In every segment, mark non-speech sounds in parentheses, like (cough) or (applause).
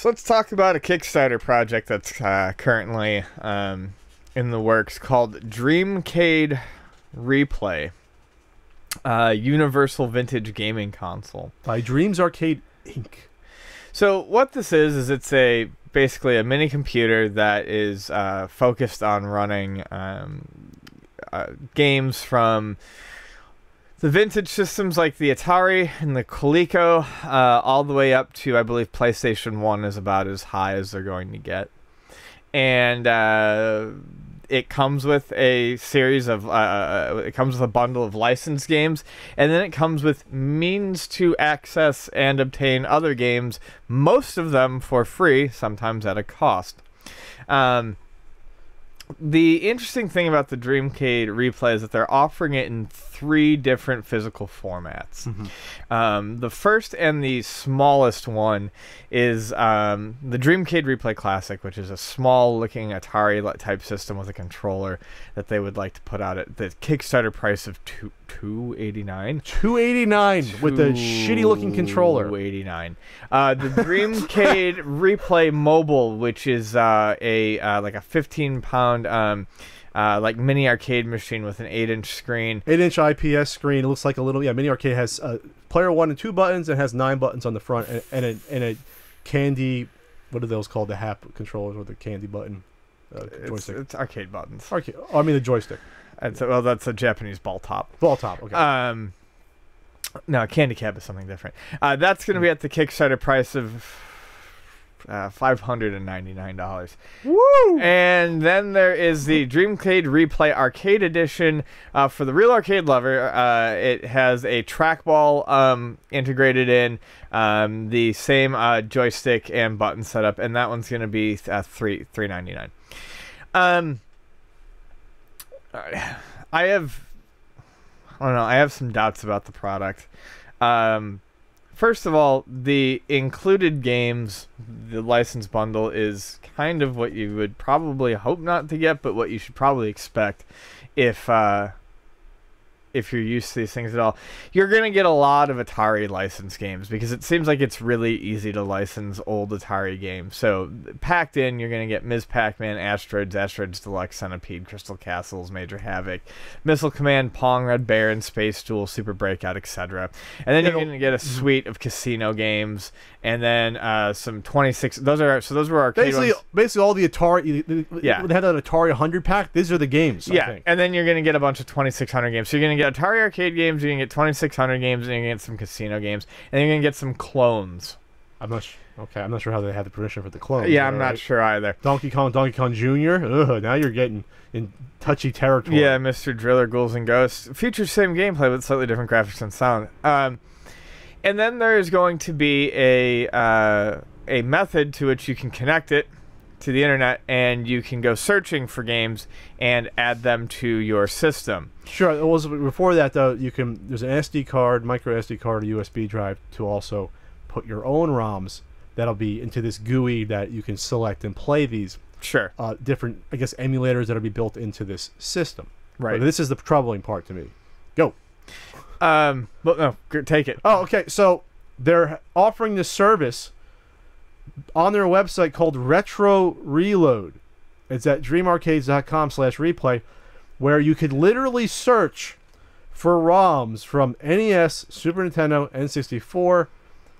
So let's talk about a Kickstarter project that's uh, currently um, in the works called Dreamcade Replay, uh, Universal Vintage Gaming Console. By Dream Arcades Inc. So what this is is it's a basically a mini computer that is uh, focused on running um, uh, games from the vintage systems like the Atari and the Coleco, uh, all the way up to I believe PlayStation One is about as high as they're going to get, and uh, it comes with a series of uh, it comes with a bundle of licensed games, and then it comes with means to access and obtain other games, most of them for free, sometimes at a cost. Um, the interesting thing about the Dreamcade replay is that they're offering it in three different physical formats. Um, the first and the smallest one is um, the Dreamcade Replay Classic, which is a small-looking Atari type system with a controller that they would like to put out at the Kickstarter price of two two eighty nine. 289 with the shitty looking controller. 289. Uh, the Dreamcade (laughs) Replay Mobile, which is uh, a uh, like a 15 pound um, uh, like mini arcade machine with an 8 inch screen. 8 inch IPS screen. It looks like a little, yeah, mini arcade has uh, player one and two buttons and has nine buttons on the front and, and, a, and a candy, what are those called? The Happ controllers with the candy button. Uh, It's, joystick. it's arcade buttons. Arcade. Oh, I mean the joystick. And so, well, that's a Japanese ball top. Ball top. Okay. Um, no, Candy Cab is something different. Uh, that's going to be at the Kickstarter price of uh, five hundred and ninety nine dollars. Woo! And then there is the Dreamcade Replay Arcade Edition uh, for the real arcade lover. Uh, it has a trackball um, integrated in, um, the same uh, joystick and button setup, and that one's going to be uh, three three ninety nine. Um, (laughs) I have, I don't know, I have some doubts about the product. Um, first of all, the included games, the license bundle is kind of what you would probably hope not to get, but what you should probably expect if uh, if you're used to these things at all. You're gonna get a lot of Atari license games because it seems like it's really easy to license old Atari games. So packed in, you're gonna get Ms. Pac-Man, Asteroids, Asteroids Deluxe, Centipede, Crystal Castles, Major Havoc, Missile Command, Pong, Red Baron, Space Duel, Super Breakout, etc. And then you're gonna get a suite of casino games, and then uh, some 26. Those are so those were arcade basically, ones. basically all the Atari. Yeah. They had that Atari 100 pack. These are the games. I Yeah, and then you're gonna get a bunch of 2600 games. So you're gonna get Atari arcade games, you're gonna get 2600 games, and you're gonna get some casino games, and you're gonna get some clones. I'm not. Sh- okay, I'm not sure how they had the permission for the clones. yeah, I'm not sure either. Donkey Kong, Donkey Kong Jr. Ugh, now you're getting in touchy territory. Yeah, Mr. Driller, Ghouls and Ghosts features same gameplay with slightly different graphics and sound. Um, and then there is going to be a uh, a method to which you can connect it to the internet, and you can go searching for games and add them to your system. Sure. It was before that though. You can there's an SD card, micro SD card, USB drive to also put your own ROMs. That'll be into this GUI that you can select and play these Sure. uh, different, I guess, emulators that'll be built into this system. Right. But this is the troubling part to me. Go. Um, but no, take it. Oh, okay. So they're offering this service on their website called Retro Reload. It's at dreamarcades.com slash replay, where you could literally search for ROMs from NES, Super Nintendo, N64,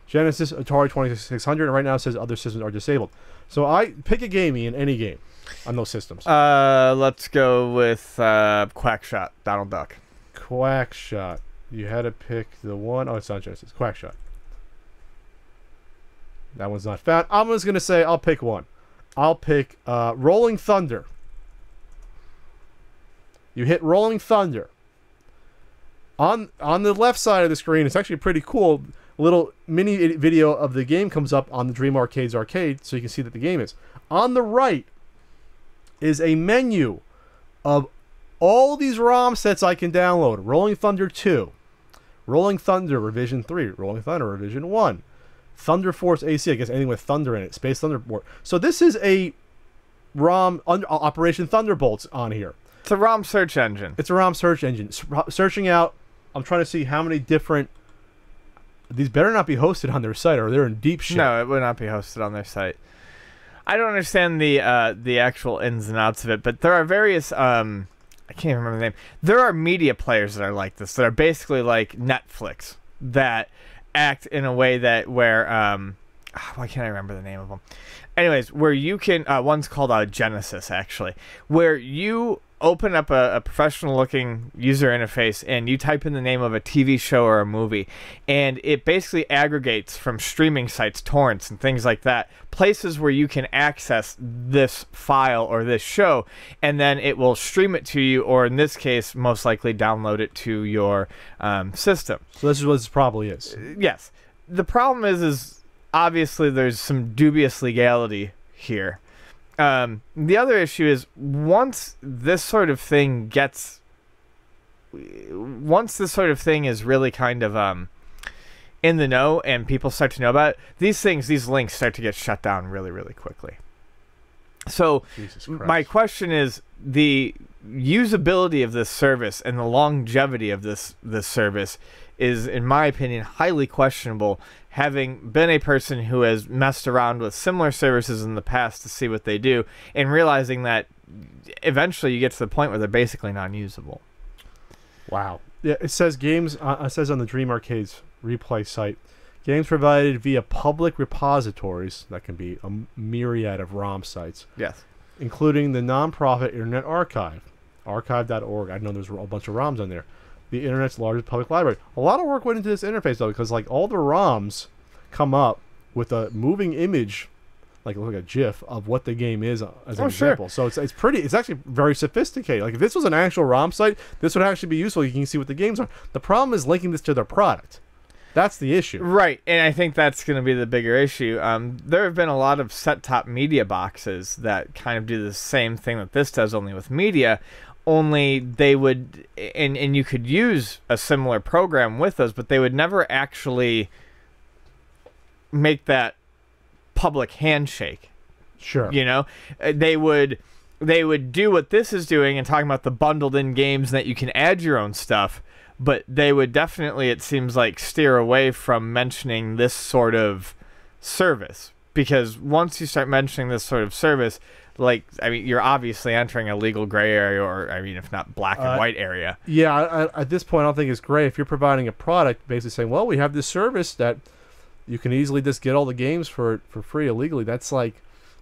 Genesis, Atari 2600, and right now it says other systems are disabled. So I pick a game in any game on those systems. Uh, let's go with uh, Quackshot, Donald Duck. Quackshot. You had to pick the one oh it's not Genesis. Quackshot. That one's not found. I'm just gonna say I'll pick one. I'll pick uh, Rolling Thunder. You hit Rolling Thunder. On on the left side of the screen, it's actually pretty cool. Little mini video of the game comes up on the Dream Arcades arcade, so you can see that the game is. On the right is a menu of all these ROM sets I can download. Rolling Thunder 2, Rolling Thunder Revision 3, Rolling Thunder Revision 1, Thunder Force AC, I guess anything with Thunder in it, Space Thunderbolt. So this is a ROM, under, Operation Thunderbolts on here. It's a ROM search engine. It's a ROM search engine. S- searching out, I'm trying to see how many different these better not be hosted on their site, or they're in deep shit. No, it would not be hosted on their site. I don't understand the uh, the actual ins and outs of it, but there are various. Um, I can't even remember the name. There are media players that are like this, that are basically like Netflix, that act in a way that where um, why can't I remember the name of them? Anyways, where you can uh, one's called uh, Genesis actually, where you open up a, a professional looking user interface and you type in the name of a TV show or a movie, and it basically aggregates from streaming sites, torrents, and things like that, places where you can access this file or this show, and then it will stream it to you, or in this case, most likely download it to your um, system. So this is what this probably is. Yes. The problem is, is obviously there's some dubious legality here. Um, the other issue is once this sort of thing gets, once this sort of thing is really kind of um, in the know and people start to know about it, these things, these links start to get shut down really, really quickly. So Jesus m- Christ. my question is the usability of this service and the longevity of this this service is in my opinion highly questionable having been a person who has messed around with similar services in the past to see what they do and realizing that eventually you get to the point where they're basically non-usable Wow. Yeah, it says games. Uh, it says on the Dream Arcade's replay site, games provided via public repositories that can be a myriad of ROM sites, yes including the nonprofit Internet Archive, archive.org. I know there's a bunch of ROMs on there. The internet's largest public library. A lot of work went into this interface though, because like all the ROMs come up with a moving image, like like a GIF of what the game is uh, as an Oh, sure. example. So it's it's pretty. It's actually very sophisticated. Like if this was an actual ROM site, this would actually be useful. You can see what the games are. The problem is linking this to their product. That's the issue. Right, and I think that's going to be the bigger issue. Um, there have been a lot of set-top media boxes that kind of do the same thing that this does, only with media. Only they would, and and you could use a similar program with those, but they would never actually make that public handshake. Sure. You know, Uh, they would they would do what this is doing and talking about the bundled in games that you can add your own stuff, but they would definitely it seems like steer away from mentioning this sort of service because once you start mentioning this sort of service like I mean you're obviously entering a legal gray area or I mean if not black and Uh, white area. Yeah, I, at this point, I don't think it's gray. if you're providing a product, basically saying, "Well, we have this service that you can easily just get all the games for for free illegally." That's like,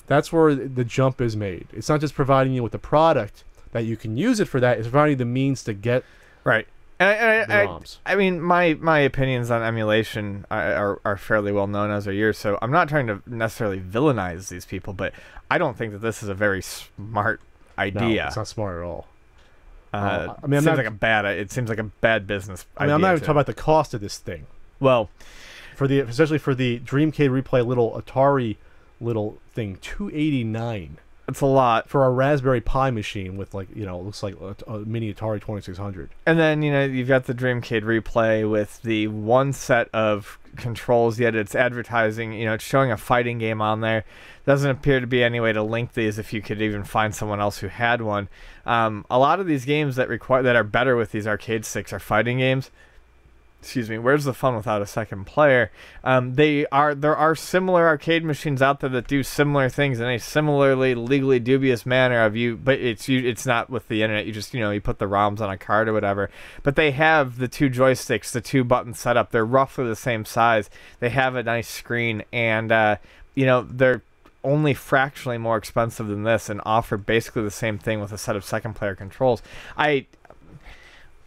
that's where the jump is made. It's not just providing you with the product that you can use it for that; it's providing the means to get Right. And I, and I, I, I mean, my my opinions on emulation are, are, are fairly well known as are yours, so I'm not trying to necessarily villainize these people, but I don't think that this is a very smart No, idea. it's not smart at all. uh, I mean, I'm seems not- like a bad. It seems like a bad business. I mean, I'm not even talking about the cost of this thing Well, for the especially for the Dreamcade replay little Atari little thing, two eighty nine. It's a lot, for a Raspberry Pi machine with like you know it looks like a, a mini Atari Twenty Six Hundred. and then you know you've got the Dreamcade replay with the one set of controls. Yet it's advertising. You know, it's showing a fighting game on there. Doesn't appear to be any way to link these if you could even find someone else who had one. Um, a lot of these games that require that are better with these arcade sticks are fighting games. Excuse me. Where's the fun without a second player? Um, they are there are similar arcade machines out there that do similar things in a similarly legally dubious manner of you, but it's you it's not with the internet. You just you know you put the ROMs on a card or whatever. But they have the two joysticks, the two buttons set up. They're roughly the same size. They have a nice screen, and uh, you know they're only fractionally more expensive than this and offer basically the same thing with a set of second player controls. I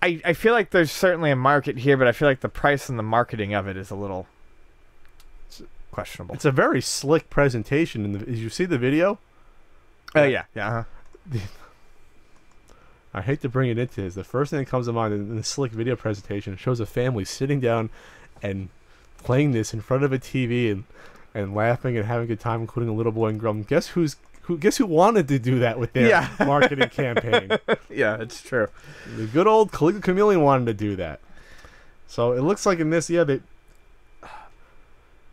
I, I feel like there's certainly a market here, but I feel like the price and the marketing of it is a little questionable. It's a very slick presentation. And did you see the video? Oh yeah, yeah. Uh-huh. (laughs) I hate to bring it into this. The first thing that comes to mind in the slick video presentation shows a family sitting down and playing this in front of a TV and and laughing and having a good time, including a little boy and girl. And guess who's who? Guess who wanted to do that with their Yeah. (laughs) marketing campaign? (laughs) Yeah, it's true. The good old Coleco Chameleon wanted to do that. So it looks like in this, yeah, they.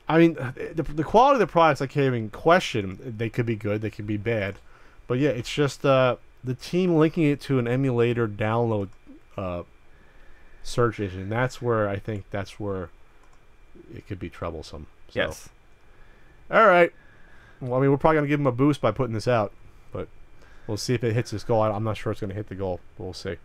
I mean, the, the quality of the products I can't even question. They could be good, they could be bad, but yeah, it's just uh, the team linking it to an emulator download uh, search engine. That's where I think that's where it could be troublesome. So. Yes. All right. Well, I mean, we're probably gonna give him a boost by putting this out, but we'll see if it hits this goal. I'm not sure it's gonna hit the goal, but we'll see.